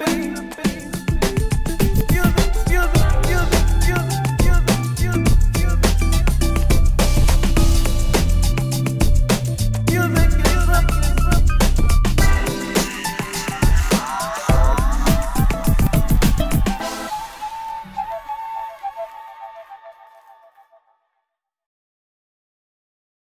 baby.